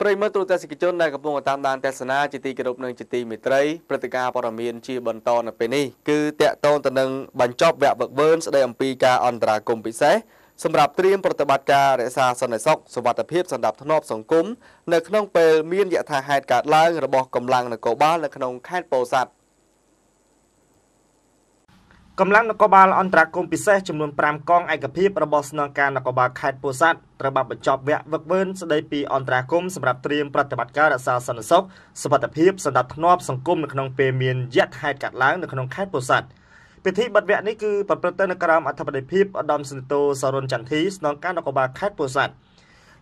ប្រិយមិត្តទូទស្សនិកជនដែលកំពុងតាមដានទស្សនាជាទីគោរពនិងជាទីមេត្រីព្រឹត្តិការណ៍ព័ត៌មានជាបន្តនៅពេលនេះគឺតកតងទៅនឹងបញ្ចប់វគ្គវឹកវើស្ដីអំពីការអន្តរាគមពិសេសសម្រាប់ត្រៀមប្រតិបត្តិការរក្សាសន្តិសុខសុវត្ថិភាពសន្តិភាពសង្គមនៅក្នុងពេលមានយថាហេតុកើតឡើងរបស់កម្លាំងនគរបាលនៅក្នុងខេត្តពោធិ៍សាត់ កម្លាំងនគរបាលអន្តរាគមពិសេសចំនួន5កងឯកភាពរបស់ស្នងការនគរបាលខេត្តពោធិ៍សាត់ត្រូវបានបញ្ចប់វគ្គវឹកវើស្ដីពីអន្តរាគមសម្រាប់ត្រៀមប្រតិបត្តិការរក្សាសន្តិសុខសុវត្ថិភាពសន្តិភាពសង្គមនៅក្នុងពេលមានយថាហេតុកាត់ឡើងនៅក្នុងខេត្តពោធិ៍សាត់ពិធីបិទវគ្គនេះគឺប្រព្រឹត្តទៅនៅក្រោមអធិបតីភាពឧត្តមសេនីយ៍តូសរុនចន្ទធីស្នងការនគរបាលខេត្តពោធិ៍សាត់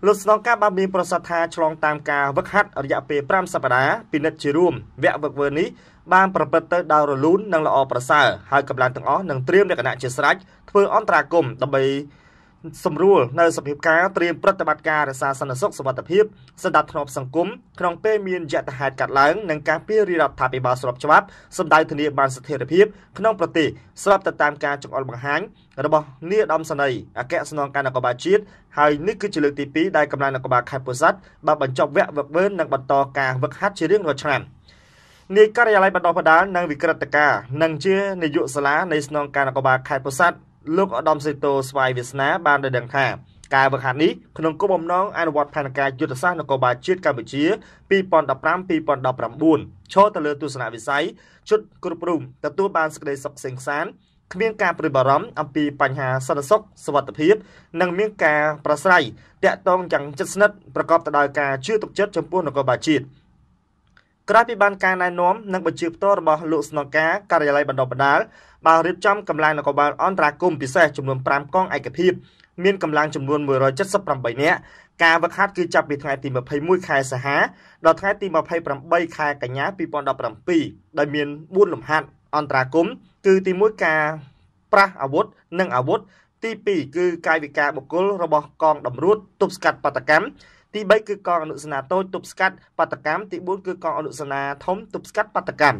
លោកស្នងការបានមានប្រសាសន៍ថាឆ្លងតាមការវឹកហាត់រយៈពេល5សប្តាហ៍ពិនិត្យជារួមវគ្គវឹកវើនេះបានប្រព្រឹត្តទៅដោយរលូននិងល្អប្រសើរហើយកម្លាំងទាំងអស់នឹងត្រៀមលក្ខណៈជាស្រេចធ្វើអន្តរាគមន៍ដើម្បី សម្រួលនៅសភាពការត្រៀមប្រតិបត្តិការរក្សាសន្តិសុខសុវត្ថិភាពសន្តិភាពសង្គមក្នុងពេលមានយថាហេតុកាត់ឡើងនិងការពីរិរដ្ឋាភិបាលស្របច្បាប់សម្ដៅធានាបានស្ថិរភាពក្នុងប្រទេសស្របទៅតាមការចង្អុលបង្ហាញរបស់នាយឧត្តមសេនីយ៍អគ្គស្នងការនគរបាលជាតិហើយនេះគឺជាលើកទី2ដែលកម្លាំងនគរបាលខេត្តពោធិ៍សាត់បានបញ្ចប់វគ្គវឹកវើនិងបន្តការវឹកហាត់ជារៀងរាល់ឆ្នាំ។នាយការិយាល័យបណ្ដុះបណ្ដាលនិងវិក្រិតការនិងជានាយកសាលានៃស្នងការនគរបាលខេត្តពោធិ៍សាត់ លោកឧត្តមសេតូស្វាយវាសនាបានឲ្យដឹងថាការវឹកហាត់នេះក្នុងគោលបំណងអនុវត្តផែនការយុទ្ធសាស្ត្រនគរបាលជាតិកម្ពុជា2015-2019ឈរទៅលើទស្សនវិស័យជុតគ្រប់រូបទទួលបានសេចក្តីសុខសេងសានគ្មានការព្រួយបារម្ភអំពីបញ្ហាសន្តិសុខសុវត្ថិភាព និងមានការប្រស្រ័យតាក់ទងយ៉ាងជិតស្និទ្ធប្រកបទៅដោយការជឿទុកចិត្តចំពោះនគរបាលជាតិ ក្រោយពីបានការណែនាំនិងបញ្ជាផ្ទាល់របស់លោកស្នងការការិយាល័យបណ្ដុះបណ្ដាលបានរៀបចំកម្លាំងនគរបាលអន្តរាគមពិសេសចំនួន5កងឯកភាពមានកម្លាំងចំនួន178នាក់ការវឹកហាត់គឺចាប់ពីថ្ងៃទី21ខែសីហាដល់ថ្ងៃទី28ខែកញ្ញា2017ដោយមាន4លំហាត់អន្តរាគមគឺទី1ការប្រាស់អាវុធនិងអាវុធទី2គឺកាយវិការបុគ្គលរបស់កងតម្រួតទប់ស្កាត់បដកម្ម ទី3គឺកងអនុសនាតូចទប់ស្កាត់បាតកម្មទី4គឺកងអនុសនាធំទប់ស្កាត់បាតកម្ម